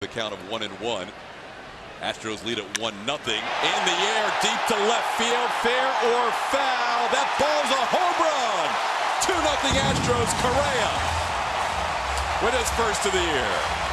The count of one and one. Astros lead at one nothing. In the air, deep to left field, fair or foul. That ball's a home run. Two nothing Astros. Correa with his first of the year.